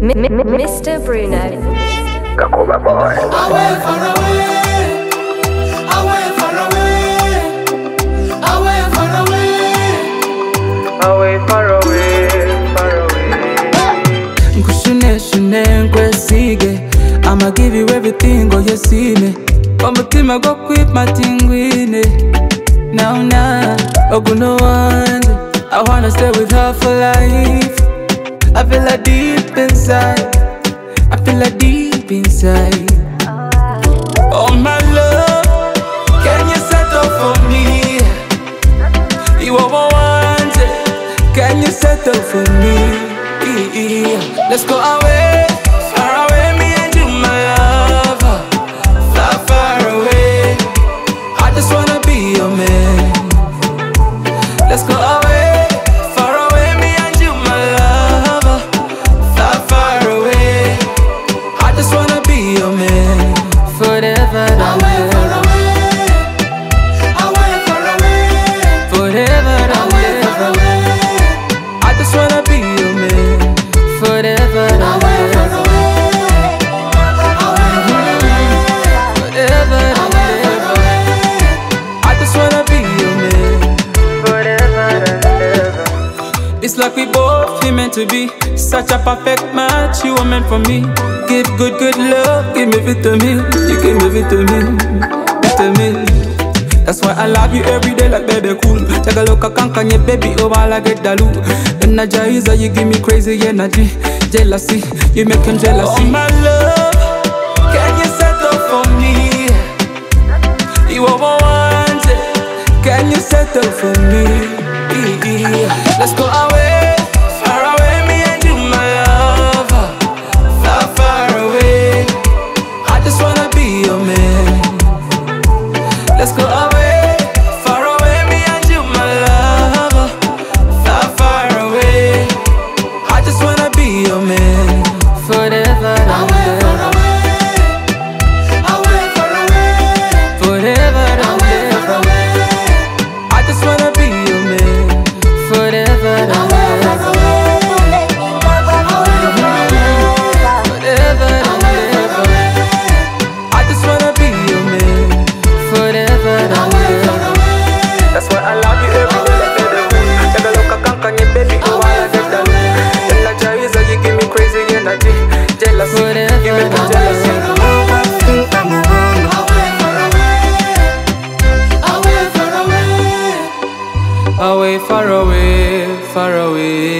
M- M- Mr. Bruno. Kakoba boy. Away, far away. Away, far away. Away, far away. Away, far away, far away. Nkushune shune nkwesige I'ma give you everything go you see me Omutima go quit matingwine Now now Oguno one I wanna stay with her for life I feel like deep inside. I feel like deep inside. Oh my love Can you settle for me? You are one Can you settle for me? Let's go away It's like we both we meant to be. Such a perfect match, you were meant for me. Give good, good love, give me vitamin. You give me vitamin, vitamin. That's why I love you every day like baby cool. Take a look at kankanye baby, oh while I get dalu Energizer, you give me crazy energy. Jealousy, you make him jealous. Oh my love, can you settle for me? You can you settle for me? Let's go away, Far away, far away.